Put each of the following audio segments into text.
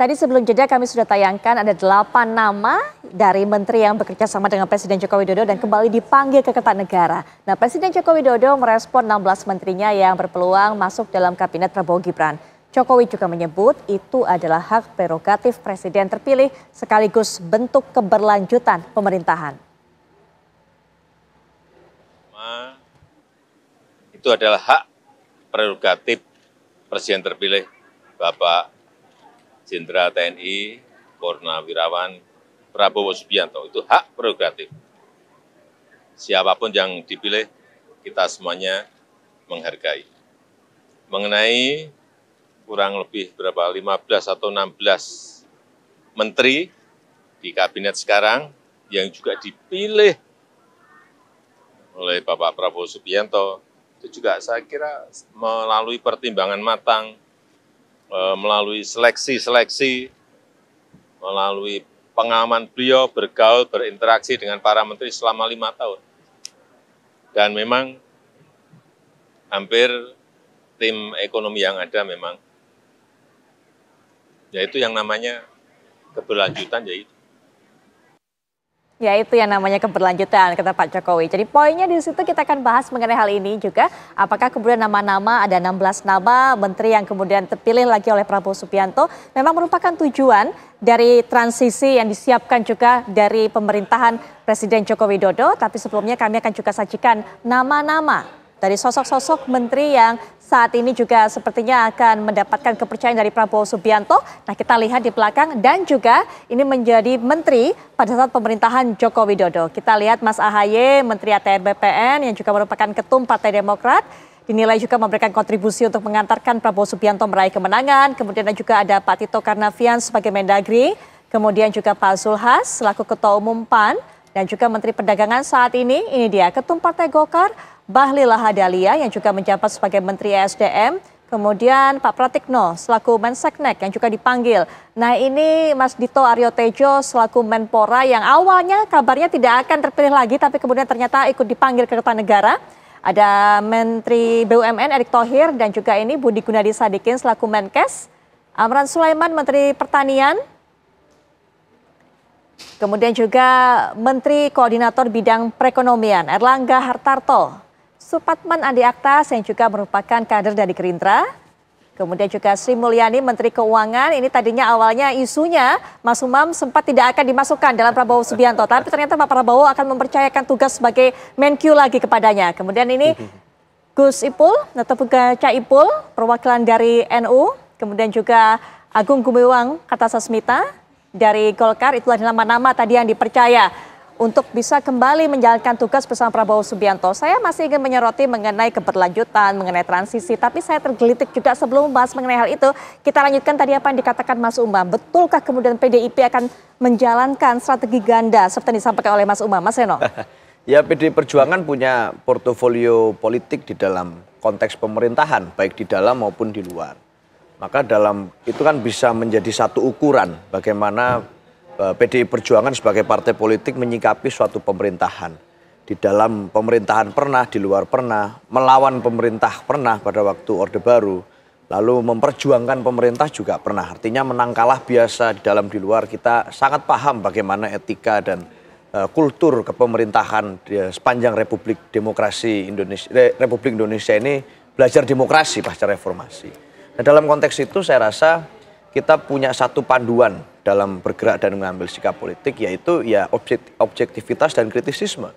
tadi sebelum jeda kami sudah tayangkan ada delapan nama dari menteri yang bekerja sama dengan Presiden Joko Widodo dan kembali dipanggil ke Kertanegara. Nah, Presiden Joko Widodo merespon 16 menterinya yang berpeluang masuk dalam kabinet Prabowo Gibran. Jokowi juga menyebut itu adalah hak prerogatif presiden terpilih sekaligus bentuk keberlanjutan pemerintahan. Itu adalah hak prerogatif presiden terpilih Bapak Jenderal TNI Purnawirawan Prabowo Subianto. Itu hak prerogatif. Siapa pun yang dipilih, kita semuanya menghargai. Mengenai kurang lebih berapa 15 atau 16 menteri di kabinet sekarang yang juga dipilih oleh Bapak Prabowo Subianto itu juga saya kira melalui pertimbangan matang melalui seleksi-seleksi, melalui pengalaman beliau bergaul, berinteraksi dengan para menteri selama lima tahun. Dan memang hampir tim ekonomi yang ada memang, yaitu yang namanya keberlanjutan yaitu Ya itu yang namanya keberlanjutan kata Pak Jokowi. Jadi poinnya di situ kita akan bahas mengenai hal ini juga. Apakah kemudian nama-nama ada 16 nama menteri yang kemudian terpilih lagi oleh Prabowo Subianto memang merupakan tujuan dari transisi yang disiapkan juga dari pemerintahan Presiden Joko Widodo. Tapi sebelumnya kami akan juga sajikan nama-nama dari sosok-sosok menteri yang saat ini juga sepertinya akan mendapatkan kepercayaan dari Prabowo Subianto. Nah kita lihat di belakang dan juga ini menjadi menteri pada saat pemerintahan Joko Widodo. Kita lihat Mas Ahaye, Menteri ATR BPN yang juga merupakan ketum Partai Demokrat dinilai juga memberikan kontribusi untuk mengantarkan Prabowo Subianto meraih kemenangan. Kemudian juga ada Pak Tito Karnavian sebagai Mendagri, kemudian juga Pak Zulhas selaku Ketua Umum PAN, dan juga Menteri Perdagangan saat ini, ini dia Ketum Partai Golkar, Bahlil Lahadalia yang juga menjabat sebagai Menteri ESDM, kemudian Pak Pratikno selaku Menseknek yang juga dipanggil. Nah ini Mas Dito Aryo Tejo selaku Menpora yang awalnya kabarnya tidak akan terpilih lagi tapi kemudian ternyata ikut dipanggil ke Kertanegara. Ada Menteri BUMN Erick Thohir dan juga ini Budi Gunadi Sadikin selaku Menkes. Amran Sulaiman Menteri Pertanian, Kemudian juga Menteri Koordinator Bidang Perekonomian Erlangga Hartarto. Supatman Andi Aktas yang juga merupakan kader dari Gerindra. Kemudian juga Sri Mulyani Menteri Keuangan, ini tadinya awalnya isunya Mas Umam sempat tidak akan dimasukkan dalam Prabowo Subianto. Tapi ternyata Pak Prabowo akan mempercayakan tugas sebagai Menq lagi kepadanya. Kemudian ini Gus Ipul atau Cak Ipul, perwakilan dari NU. Kemudian juga Agung Gumiwang Kata Sasmita dari Golkar, itulah nama-nama tadi yang dipercaya untuk bisa kembali menjalankan tugas bersama Prabowo Subianto. Saya masih ingin menyoroti mengenai keberlanjutan, mengenai transisi, tapi saya tergelitik juga sebelum membahas mengenai hal itu. Kita lanjutkan tadi apa yang dikatakan Mas Umam. Betulkah kemudian PDIP akan menjalankan strategi ganda seperti disampaikan oleh Mas Umam? Mas Seno? ya PDI Perjuangan punya portofolio politik di dalam konteks pemerintahan, baik di dalam maupun di luar. Maka dalam itu kan bisa menjadi satu ukuran bagaimana PDI Perjuangan sebagai partai politik menyikapi suatu pemerintahan. Di dalam pemerintahan pernah, di luar pernah, melawan pemerintah pernah pada waktu Orde Baru, lalu memperjuangkan pemerintah juga pernah. Artinya menang kalah biasa di dalam di luar kita sangat paham bagaimana etika dan uh, kultur kepemerintahan di, sepanjang Republik Demokrasi Indonesia Republik Indonesia ini belajar demokrasi pasca reformasi. Nah, dalam konteks itu saya rasa kita punya satu panduan dalam bergerak dan mengambil sikap politik yaitu ya objektivitas dan kritisisme.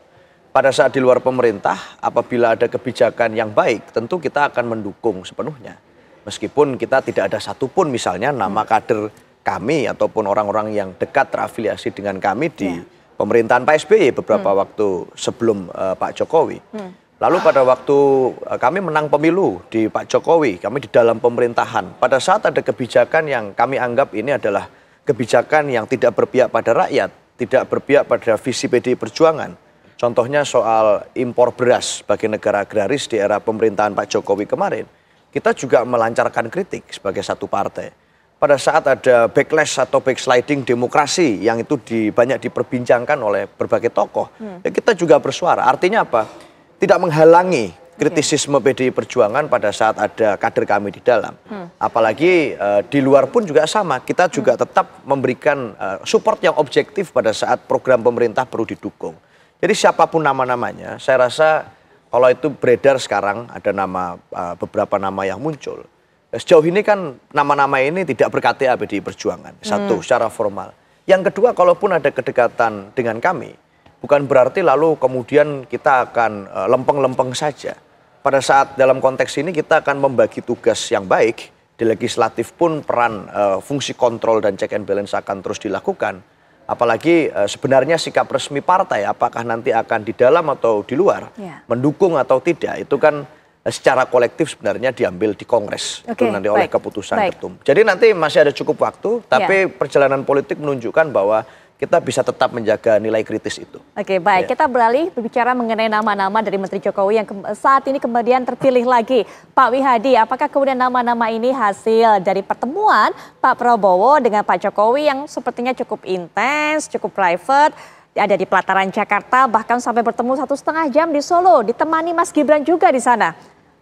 Pada saat di luar pemerintah, apabila ada kebijakan yang baik, tentu kita akan mendukung sepenuhnya. Meskipun kita tidak ada satupun misalnya nama kader kami ataupun orang-orang yang dekat terafiliasi dengan kami di ya. pemerintahan Pak SBY beberapa hmm. waktu sebelum uh, Pak Jokowi. Hmm. Lalu pada waktu uh, kami menang pemilu di Pak Jokowi, kami di dalam pemerintahan. Pada saat ada kebijakan yang kami anggap ini adalah kebijakan yang tidak berpihak pada rakyat, tidak berpihak pada visi PDI Perjuangan. Contohnya soal impor beras bagi negara agraris di era pemerintahan Pak Jokowi kemarin. Kita juga melancarkan kritik sebagai satu partai. Pada saat ada backlash atau backsliding demokrasi yang itu di, banyak diperbincangkan oleh berbagai tokoh, hmm. ya kita juga bersuara. Artinya apa? Tidak menghalangi kritisisme PDI Perjuangan pada saat ada kader kami di dalam. Hmm. Apalagi uh, di luar pun juga sama. Kita juga hmm. tetap memberikan uh, support yang objektif pada saat program pemerintah perlu didukung. Jadi siapa pun nama-namanya, saya rasa kalau itu beredar sekarang ada nama uh, beberapa nama yang muncul. Sejauh ini kan nama-nama ini tidak berKTA PDI Perjuangan. Satu, hmm. secara formal. Yang kedua, kalaupun ada kedekatan dengan kami, bukan berarti lalu kemudian kita akan uh, lempeng-lempeng saja. Pada saat dalam konteks ini kita akan membagi tugas yang baik, di legislatif pun peran uh, fungsi kontrol dan check and balance akan terus dilakukan. Apalagi uh, sebenarnya sikap resmi partai apakah nanti akan di dalam atau di luar, yeah. mendukung atau tidak, itu kan secara kolektif sebenarnya diambil di Kongres okay, itu nanti oleh keputusan baik. ketum. Jadi nanti masih ada cukup waktu, tapi yeah. perjalanan politik menunjukkan bahwa kita bisa tetap menjaga nilai kritis itu. Oke, baik. Ya. Kita beralih berbicara mengenai nama-nama dari Menteri Jokowi yang saat ini kemudian terpilih lagi. Pak Wihadi, apakah kemudian nama-nama ini hasil dari pertemuan Pak Prabowo dengan Pak Jokowi yang sepertinya cukup intens, cukup private, ada di pelataran Jakarta, bahkan sampai bertemu satu setengah jam di Solo, ditemani Mas Gibran juga di sana.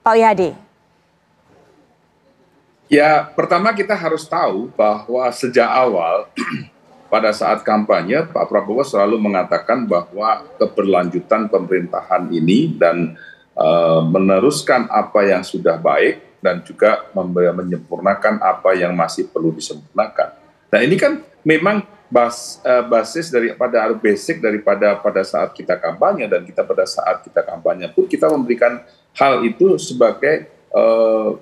Pak Wihadi. Ya, pertama kita harus tahu bahwa sejak awal pada saat kampanye Pak Prabowo selalu mengatakan bahwa keberlanjutan pemerintahan ini dan uh, meneruskan apa yang sudah baik dan juga menyempurnakan apa yang masih perlu disempurnakan. Nah ini kan memang bas, uh, basis daripada basic daripada pada saat kita kampanye dan kita pada saat kita kampanye pun kita memberikan hal itu sebagai uh,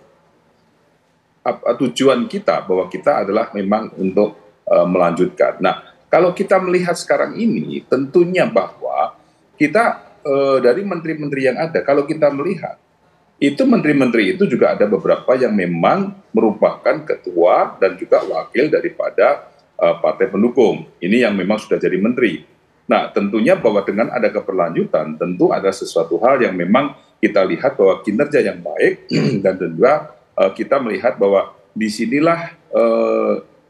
tujuan kita bahwa kita adalah memang untuk melanjutkan. Nah, kalau kita melihat sekarang ini, tentunya bahwa kita uh, dari menteri-menteri yang ada, kalau kita melihat itu menteri-menteri itu juga ada beberapa yang memang merupakan ketua dan juga wakil daripada uh, partai pendukung. Ini yang memang sudah jadi menteri. Nah, tentunya bahwa dengan ada keberlanjutan, tentu ada sesuatu hal yang memang kita lihat bahwa kinerja yang baik dan juga kita melihat bahwa di sinilah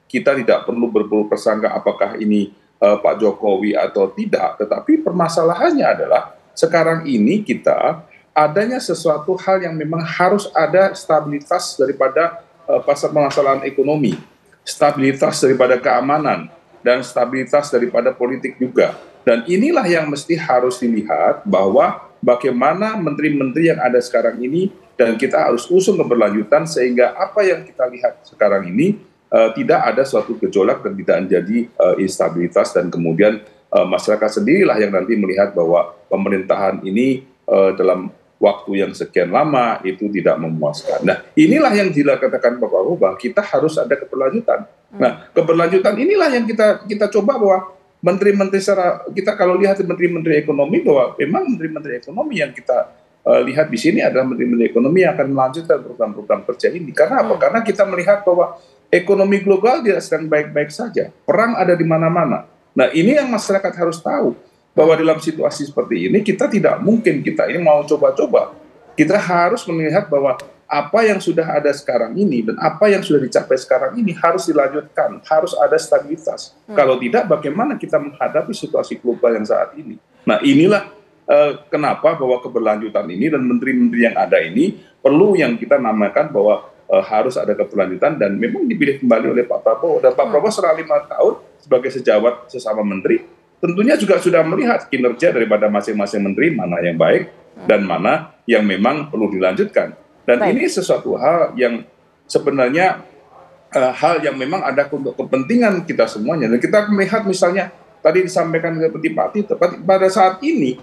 kita tidak perlu berpuluh persangka apakah ini uh, Pak Jokowi atau tidak, tetapi permasalahannya adalah sekarang ini kita adanya sesuatu hal yang memang harus ada stabilitas daripada uh, pasar permasalahan ekonomi, stabilitas daripada keamanan, dan stabilitas daripada politik juga. Dan inilah yang mesti harus dilihat bahwa bagaimana menteri-menteri yang ada sekarang ini dan kita harus usung keberlanjutan sehingga apa yang kita lihat sekarang ini tidak ada suatu gejolak dan tidak menjadi uh, instabilitas dan kemudian uh, masyarakat sendirilah yang nanti melihat bahwa pemerintahan ini uh, dalam waktu yang sekian lama itu tidak memuaskan. Nah, inilah yang dikatakan Pak Prabowo bahwa kita harus ada keberlanjutan. Hmm. Nah, keberlanjutan inilah yang kita kita coba bahwa menteri-menteri secara kita kalau lihat menteri-menteri ekonomi bahwa memang menteri-menteri ekonomi yang kita uh, lihat di sini adalah menteri-menteri ekonomi yang akan melanjutkan program-program kerja ini. Karena apa? Hmm. Karena kita melihat bahwa ekonomi global tidak sedang baik-baik saja. Perang ada di mana-mana. Nah ini yang masyarakat harus tahu bahwa dalam situasi seperti ini kita tidak mungkin kita ini mau coba-coba. Kita harus melihat bahwa apa yang sudah ada sekarang ini dan apa yang sudah dicapai sekarang ini harus dilanjutkan, harus ada stabilitas. Hmm. Kalau tidak, bagaimana kita menghadapi situasi global yang saat ini? Nah, inilah uh, kenapa bahwa keberlanjutan ini dan menteri-menteri yang ada ini perlu yang kita namakan bahwa uh, harus ada keberlanjutan dan memang dipilih kembali oleh Pak Prabowo dan Pak hmm. Prabowo selama lima tahun sebagai sejawat sesama menteri tentunya juga sudah melihat kinerja daripada masing-masing menteri mana yang baik hmm. dan mana yang memang perlu dilanjutkan dan baik. ini sesuatu hal yang sebenarnya uh, hal yang memang ada untuk kepentingan kita semuanya dan kita melihat misalnya tadi disampaikan seperti Pak Tito pada saat ini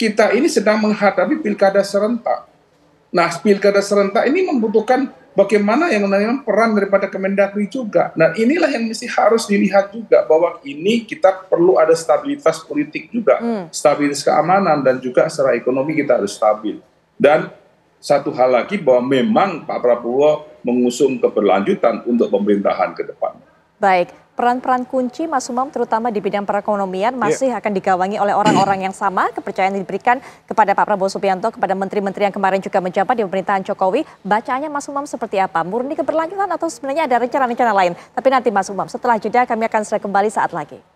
kita ini sedang menghadapi pilkada serentak Nah, pilkada serentak ini membutuhkan bagaimana yang namanya peran daripada Kemendagri juga. Nah, inilah yang mesti harus dilihat juga bahwa ini kita perlu ada stabilitas politik juga, hmm. stabilitas keamanan dan juga secara ekonomi kita harus stabil. Dan satu hal lagi bahwa memang Pak Prabowo mengusung keberlanjutan untuk pemerintahan ke depan. Baik, peran-peran kunci Mas Umam terutama di bidang perekonomian masih yeah. akan digawangi oleh orang-orang yang sama. Kepercayaan yang diberikan kepada Pak Prabowo Subianto, kepada menteri-menteri yang kemarin juga menjabat di pemerintahan Jokowi. Bacaannya Mas Umam seperti apa? Murni keberlanjutan atau sebenarnya ada rencana-rencana lain? Tapi nanti Mas Umam, setelah jeda kami akan segera kembali saat lagi.